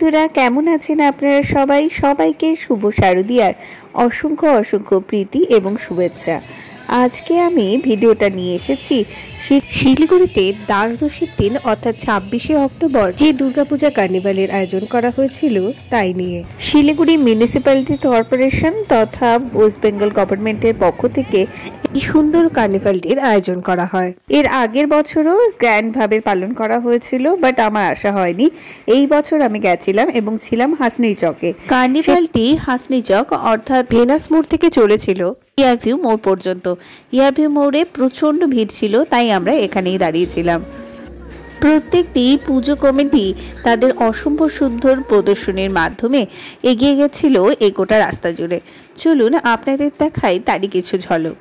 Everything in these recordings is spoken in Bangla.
বন্ধুরা কেমন আছেন আপনারা সবাই? সবাইকে শুভ শারদীয়ার অসংখ্য অসংখ্য প্রীতি এবং শুভেচ্ছা। আজকে আমি ভিডিওটা নিয়ে এসেছি শিলিগুড়িতে দ্বাদশীর দিন অর্থাৎ ছাব্বিশে অক্টোবর যে দুর্গাপূজা কার্নিভালের আয়োজন করা হয়েছিল তাই নিয়ে। শিলিগুড়ি মিউনিসিপ্যালিটি কর্পোরেশন তথা ওয়েস্ট বেঙ্গল গভর্নমেন্টের পক্ষ থেকে এই সুন্দর কার্নিভালটির আয়োজন করা হয়। এর আগের বছরও গ্র্যান্ড ভাবে পালন করা হয়েছিল, বাট আমার আশা হয়নি। এই বছর আমি গেছিলাম এবং ছিলাম হাসনি চকে কার্নিভালটি হাসনি চক অর্থাৎ ভেনাস মোড় থেকে চলেছিল। ইয়ারভিউ মোড় পর্যন্ত। ইয়ারভিউ মোড়ে প্রচণ্ড ভিড় ছিল, তাই আমরা এখানেই দাঁড়িয়েছিলাম। প্রত্যেকটি পুজো কমিটি তাদের অসম্ভব সুন্দর প্রদর্শনীর মাধ্যমে এগিয়ে গেছিল এই গোটা রাস্তা জুড়ে। চলুন আপনাদের দেখাই তারই কিছু ঝলক।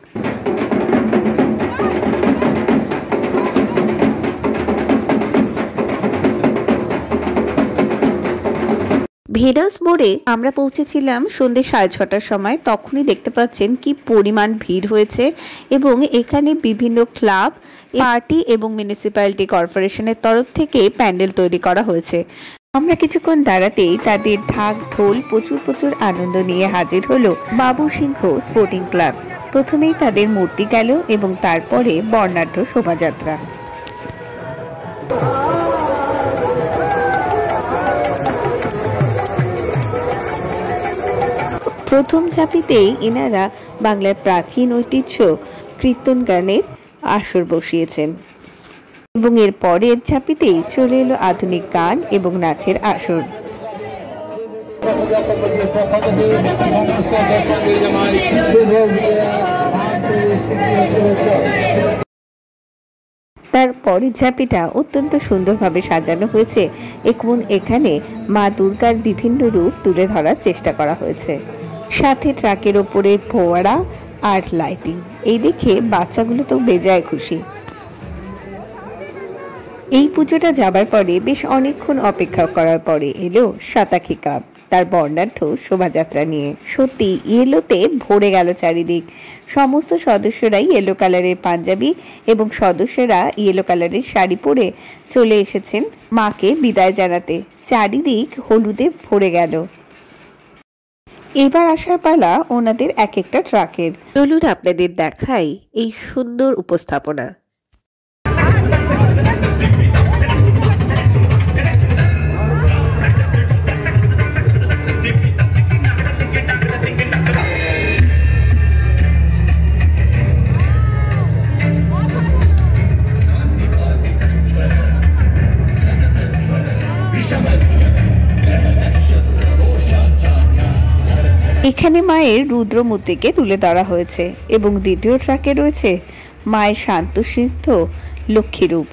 ভেনাস মোড়ে আমরা পৌঁছেছিলাম সন্ধ্যে সাড়ে ছটার সময়। তখনই দেখতে পাচ্ছেন কি পরিমাণ ভিড় হয়েছে এবং এখানে বিভিন্ন ক্লাব, পার্টি এবং মিউনিসিপ্যালিটি কর্পোরেশনের তরফ থেকে প্যান্ডেল তৈরি করা হয়েছে। আমরা কিছুক্ষণ দাঁড়াতেই তাদের ঢাক, ঢোল, প্রচুর প্রচুর আনন্দ নিয়ে হাজির হলো বাবু সিংহ স্পোর্টিং ক্লাব। প্রথমেই তাদের মূর্তি গেল এবং তারপরে বর্ণাঢ্য শোভাযাত্রা। প্রথম ঝাঁপিতেই এনারা বাংলার প্রাচীন ঐতিহ্য কীর্তন গানের আসর বসিয়েছেন। এবং এর পরের ঝাঁপিতেই চলে এলো আধুনিক গান এবং নাচের আসর। তার পরের ঝাঁপিটা অত্যন্ত সুন্দরভাবে সাজানো হয়েছে। এখন এখানে মা দুর্গার বিভিন্ন রূপ তুলে ধরার চেষ্টা করা হয়েছে। সাথে ট্রাকের ওপরে ফোয়ারা আর লাইটিং। এই দেখে বাচ্চাগুলো তো বেজায় খুশি। এই পুজোটা যাবার পরে বেশ অনেকক্ষণ অপেক্ষা করার পরে এলো সাতাখি কাপ তার বর্ণাঢ্য শোভাযাত্রা নিয়ে। সত্যি, ইয়েলোতে ভরে গেল চারিদিক। সমস্ত সদস্যরাই ইয়েলো কালারের পাঞ্জাবি এবং সদস্যরা ইয়েলো কালারের শাড়ি পরে চলে এসেছেন মাকে বিদায় জানাতে। চারিদিক হলুদে ভরে গেল। এবার আসার পালা ওনাদের এক একটা ট্রাকের। চলুন আপনাদের দেখাই এই সুন্দর উপস্থাপনা। এখানে মায়ের রুদ্রমূর্তিকে তুলে ধরা হয়েছে এবং দ্বিতীয় ট্র্যাকে রয়েছে মায়ের শান্তসিদ্ধ লক্ষ্মীরূপ।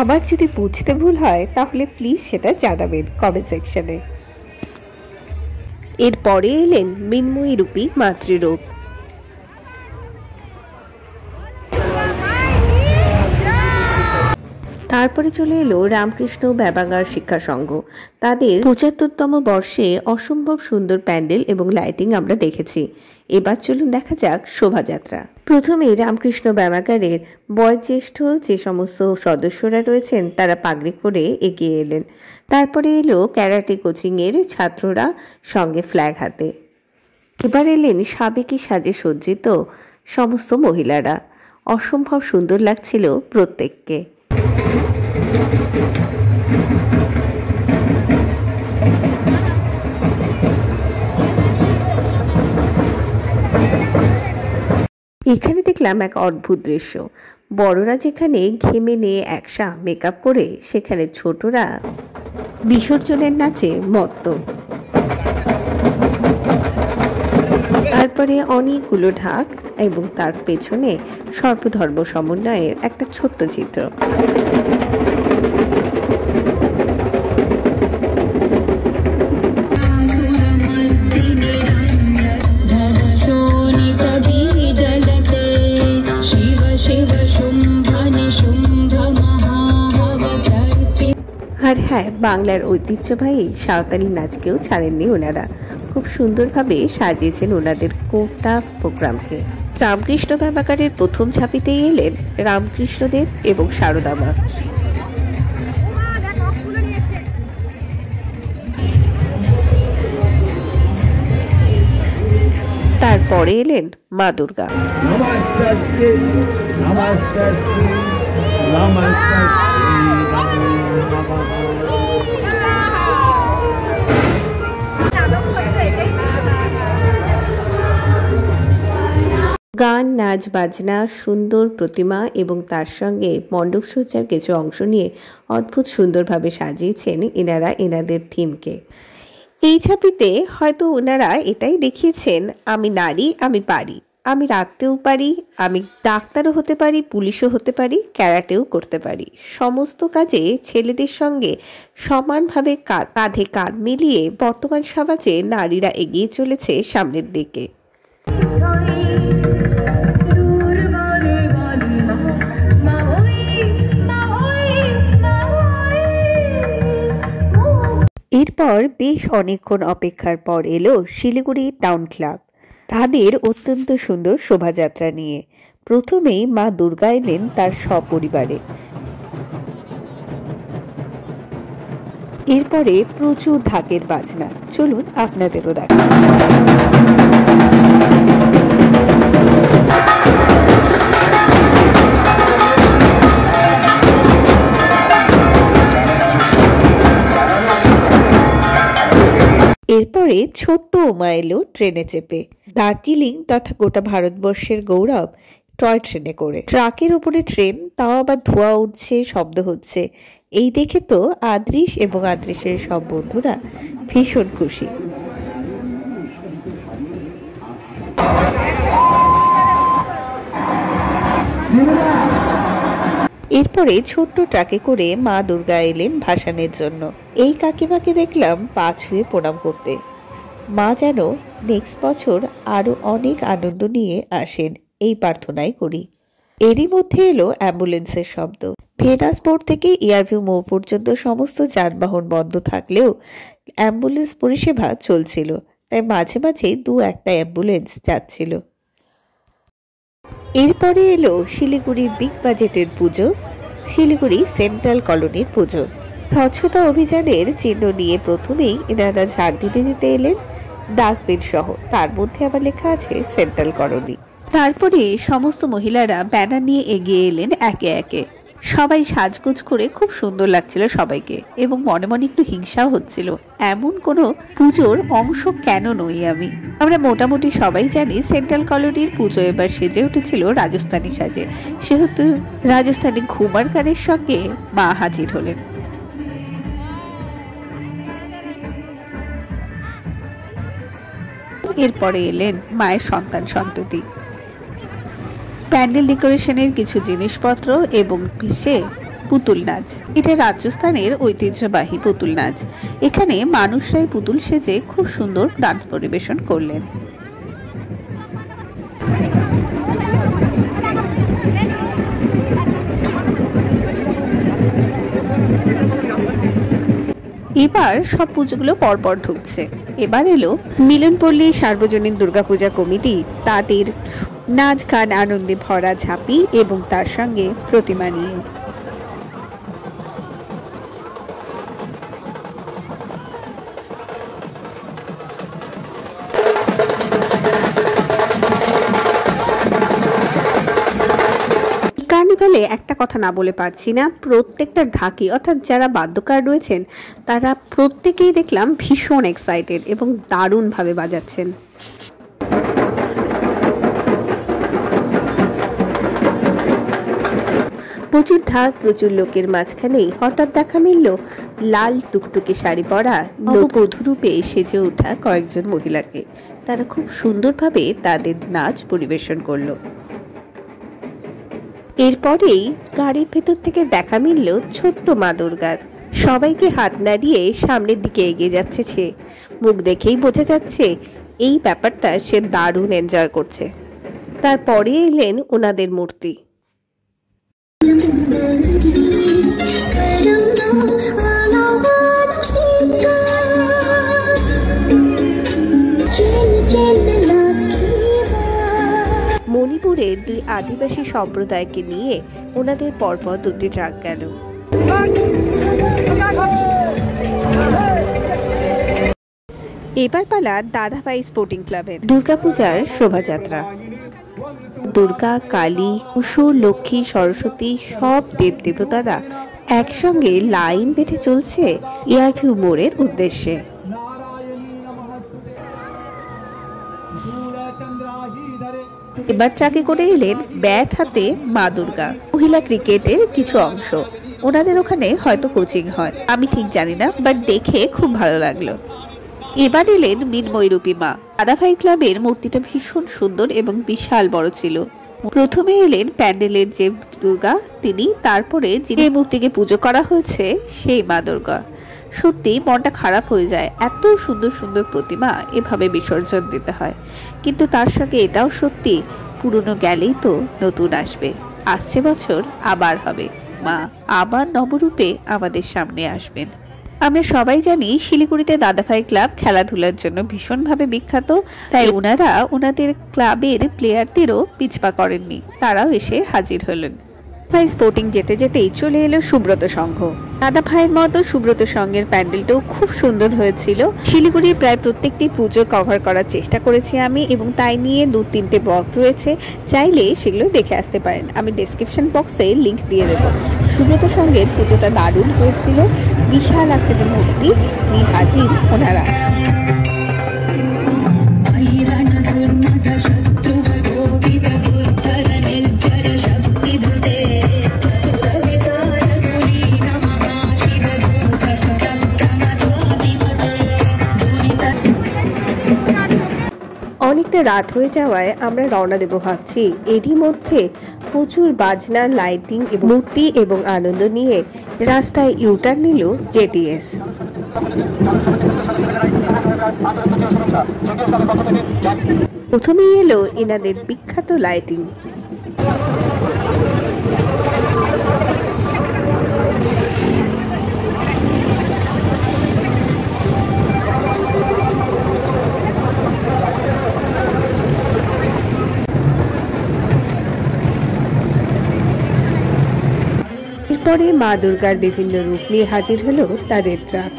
আবার যদি বুঝতে ভুল হয়, তাহলে প্লিজ সেটা জানাবেন কমেন্ট সেকশনে এরপরে এলেন মৃন্ময়ী রূপী মাতৃরূপ। তারপরে চলে এলো রামকৃষ্ণ ব্যবাঙ্গার শিক্ষা সংঘ। তাদের পঁচাত্তরতম বর্ষে অসম্ভব সুন্দর প্যান্ডেল এবং লাইটিং আমরা দেখেছি। এবার চলুন দেখা যাক শোভাযাত্রা। প্রথমে রামকৃষ্ণ ব্যায়ামাগারের বয়োজ্যেষ্ঠ যে সমস্ত সদস্যরা রয়েছেন, তারা পাগড়ি করে এগিয়ে এলেন। তারপরে এলো ক্যারাটে কোচিংয়ের ছাত্ররা সঙ্গে ফ্ল্যাগ হাতে। এবার এলেন সাবেকি সাজে সজ্জিত সমস্ত মহিলারা। অসম্ভব সুন্দর লাগছিল প্রত্যেককে। এখানে দেখলাম এক অদ্ভুত দৃশ্য। বড়রা যেখানে ঘেমে নিয়ে একসা মেকআপ করে, সেখানে ছোটরা বিসর্জনের নাচে মত্ত। তারপরে অনেকগুলো ঢাক এবং তার পেছনে সর্বধর্ম সমন্বয়ের একটা ছোট্ট চিত্র। আর হ্যাঁ বাংলার ঐতিহ্যবাহী সাঁওতালি নাচকেও ছাড়েননি ওনারা। খুব সুন্দরভাবে সাজিয়েছেন ওনাদের কোটা প্রোগ্রামকে। রামকৃষ্ণ ব্যাপাকারের প্রথম ঝাঁপিতেই এলেন রামকৃষ্ণদেব এবং সারদামা। তারপরে এলেন মা দুর্গা। গান নাচ বাজনা সুন্দর প্রতিমা এবং তার সঙ্গে মণ্ডপসজ্জার কিছু অংশ নিয়ে অদ্ভুত সুন্দরভাবে সাজিয়েছেন এনারা এনাদের থিমকে এই ছাপিতে হয়তো ওনারা এটাই দেখিয়েছেন, আমি নারী, আমি পারি। আমি রাখতেও পারি, আমি ডাক্তারও হতে পারি, পুলিশও হতে পারি, ক্যারাটেও করতে পারি। সমস্ত কাজে ছেলেদের সঙ্গে সমানভাবে কাঁধে কাঁধ মিলিয়ে বর্তমান সমাজে নারীরা এগিয়ে চলেছে সামনের দিকে। এরপর বেশ অনেকক্ষণ অপেক্ষার পর এলো শিলিগুড়ি টাউন ক্লাব। তাদের অত্যন্ত সুন্দর শোভাযাত্রা নিয়ে। প্রথমেই মা দুর্গা এলেন তার সপরিবারে। এরপরে প্রচুর ঢাকের বাজনা। চলুন আপনাদেরও দেখা এরপরে ছোট্ট উমা এলো ট্রেনে চেপে। দার্জিলিং তথা গোটা ভারতবর্ষের গৌরব টয় ট্রেনে করে। ট্রাকের ওপরে ট্রেন, তাও আবার ধোঁয়া উঠছে, শব্দ হচ্ছে। এই দেখে তো আদ্রিস এবং আদ্রিসের সব বন্ধুরা ভীষণ খুশি। এরপরে ছোট্ট ট্রাকে করে মা দুর্গা এলেন ভাসানের জন্য। এই কাকিমাকে দেখলাম পা ছুঁয়ে প্রণাম করতে। মা যেন নেক্সট বছর আরও অনেক আনন্দ নিয়ে আসেন, এই প্রার্থনাই করি। এরই মধ্যে এলো অ্যাম্বুলেন্সের শব্দ। ভেনাসপোর্ট থেকে ইয়ারভিউ মোড় পর্যন্ত সমস্ত যানবাহন বন্ধ থাকলেও অ্যাম্বুলেন্স পরিষেবা চলছিল। তাই মাঝে মাঝে দু একটা অ্যাম্বুলেন্স যাচ্ছিল। এরপরে এলো শিলিগুড়ির বিগ বাজেটের পুজো, শিলিগুড়ি সেন্ট্রাল কলোনির পুজো। স্বচ্ছতা অভিযানের চিহ্ন নিয়ে প্রথমেই এনারা ঝাড় দিতে দিতে এলেন ডাস্টবিন সহ। তার মধ্যে আবার লেখা আছে সেন্ট্রাল কলোনি। তারপরে সমস্ত মহিলারা ব্যানার নিয়ে এগিয়ে এলেন একে একে। সবাই সাজগোজ করে খুব সুন্দর লাগছিল সবাইকে এবং মনে মনে একটু হিংসাও হচ্ছিল। এমন কোনো পুজোর অংশ কেন নই আমি? আমরা মোটামুটি সবাই জানি সেন্ট্রাল কলোনির পুজো এবার সেজে উঠেছিল রাজস্থানী সাজে। সেহেতু রাজস্থানী ঘুমার গানের সঙ্গে মা হাজির হলেন। এরপরে এলেন মায়ের সন্তান সন্ততি। প্যান্ডেল ডেকোরেশনের কিছু জিনিসপত্র এবং পিসে পুতুল নাচ। এটা রাজস্থানের ঐতিহ্যবাহী পুতুল নাচ। এখানে মানুষরাই পুতুল সেজে খুব সুন্দর ডান্স পরিবেশন করলেন। এবার সব পুজোগুলো পরপর ঢুকছে। এবার এলো মিলনপল্লী সার্বজনীন দুর্গাপূজা কমিটি। তাদের নাচ গান আনন্দে ভরা ঝাঁপি এবং তার সঙ্গে প্রতিমা নিয়ে। কার্নিভালে একটা কথা না বলে পারছি না। প্রত্যেকটা ঢাকি অর্থাৎ যারা বাদ্যকার রয়েছেন, তারা প্রত্যেকেই দেখলাম ভীষণ এক্সাইটেড এবং দারুণভাবে বাজাচ্ছেন। প্রচুর ঢাক প্রচুর লোকের মাঝখানেই হঠাৎ দেখা মিলল লাল টুকটুকে শাড়ি পরা নববধূরূপে সেজে ওঠা কয়েকজন মহিলাকে। তারা খুব সুন্দরভাবে তাদের নাচ পরিবেশন করল। এরপরেই গাড়ির ভেতর থেকে দেখা মিলল ছোট্ট মা দুর্গার সবাইকে হাত নাড়িয়ে সামনের দিকে এগিয়ে যাচ্ছে সে। মুখ দেখেই বোঝা যাচ্ছে এই ব্যাপারটা সে দারুণ এনজয় করছে। তারপরে এলেন ওনাদের মূর্তি। মণিপুরের দুই আদিবাসী সম্প্রদায়কে নিয়ে ওনাদের পরপর দুটি ট্রাক গেল। এবার পালা দাদাভাই স্পোর্টিং ক্লাবের দুর্গাপূজার শোভাযাত্রা। দুর্গা, কালী, কুসুর, লক্ষ্মী, সরস্বতী, সব দেবদেবতারা একসঙ্গে লাইন বেঁধে চলছে ইয়ারভিউ মোড়ের উদ্দেশ্যে। এবার ট্রাকে করে এলেন ব্যাট হাতে মা দুর্গা। মহিলা ক্রিকেটের কিছু অংশ। ওনাদের ওখানে হয়তো কোচিং হয়। আমি ঠিক জানি না, বাট দেখে খুব ভালো লাগল। এবার এলেন মিনময়ূরূপী মা। দাদাভাই ক্লাবের মূর্তিটা ভীষণ সুন্দর এবং বিশাল বড় ছিল। প্রথমে এলেন প্যান্ডেলের যে দুর্গা, তিনি তারপরে যে মূর্তিকে পুজো করা হয়েছে, সেই মা দুর্গা। সত্যি মনটা খারাপ হয়ে যায়, এত সুন্দর সুন্দর প্রতিমা এভাবে বিসর্জন দিতে হয়। কিন্তু তার সঙ্গে এটাও সত্যি, পুরনো গেলেই তো নতুন আসবে। আসছে বছর আবার হবে। মা আবার নবরূপে আমাদের সামনে আসবেন। আমরা সবাই জানি শিলিগুড়িতে দাদাভাই ক্লাব খেলাধুলার জন্য ভীষণভাবে বিখ্যাত। তাই ওনারা ওনাদের ক্লাবের প্লেয়ারদেরও পিছপা করেননি। তারাও এসে হাজির হলেন। ভাই স্পোর্টিং যেতে যেতেই চলে এলো সুব্রত সংঘ। দাদা ভাইয়ের মতো সুব্রত সংঘের প্যান্ডেলটাও খুব সুন্দর হয়েছিল। শিলিগুড়ির প্রায় প্রত্যেকটি পুজো কভার করার চেষ্টা করেছি আমি এবং তাই নিয়ে দু তিনটে ব্লগ রয়েছে। চাইলে সেগুলো দেখে আসতে পারেন। আমি ডেসক্রিপশন বক্সে লিংক দিয়ে দেবো। সুব্রত সংঘের পুজোটা দারুণ হয়েছিল। বিশাল আকারের মূর্তি নিয়ে হাজির ওনারা। অনেকটা রাত হয়ে যাওয়ায় আমরা রওনা দেব ভাবছি। এরই মধ্যে প্রচুর বাজনা লাইটিং এবং মূর্তি এবং আনন্দ নিয়ে রাস্তায় ইউটার্ন নিল জেটিএস প্রথমেই এলো এনাদের বিখ্যাত লাইটিং এরপরে মা দুর্গার বিভিন্ন রূপ নিয়ে হাজির হলো তাদের ট্রাক।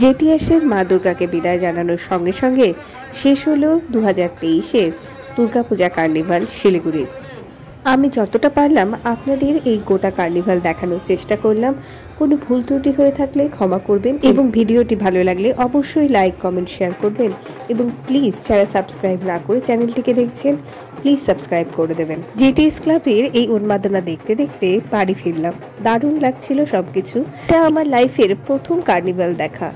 জেটিএসের মা দুর্গাকে বিদায় জানানোর সঙ্গে সঙ্গে শেষ হল দু হাজার তেইশের দুর্গাপূজা কার্নিভাল শিলিগুড়ির। আমি যতটা পারলাম আপনাদের এই গোটা কার্নিভাল দেখানোর চেষ্টা করলাম। কোনো ভুল ত্রুটি হয়ে থাকলে ক্ষমা করবেন এবং ভিডিওটি ভালো লাগলে অবশ্যই লাইক, কমেন্ট, শেয়ার করবেন এবং প্লিজ যারা সাবস্ক্রাইব না করে চ্যানেলটিকে দেখছেন, প্লিজ সাবস্ক্রাইব করে দেবেন। জিটিএস ক্লাবের এই উন্মাদনা দেখতে দেখতে বাড়ি ফিরলাম। দারুণ লাগছিল সব কিছু এটা আমার লাইফের প্রথম কার্নিভাল দেখা।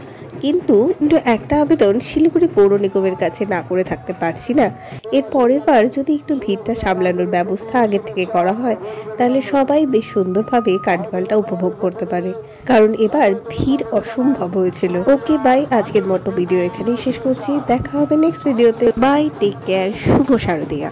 কিন্তু কিন্তু একটা আবেদন শিলিগুড়ি পৌর নিগমের কাছে না করে থাকতে পারছি না। এর পরের বার যদি একটু ভিড়টা সামলানোর ব্যবস্থা আগে থেকে করা হয়, তাহলে সবাই বেশ সুন্দরভাবে কার্নিভালটা উপভোগ করতে পারে। কারণ এবার ভিড় অসম্ভব হয়েছিল। Okay, bye. আজকের মতো ভিডিও এখানেই শেষ করছি। দেখা হবে নেক্সট ভিডিওতে বাই টেক কেয়ার শুভ শারদিয়া।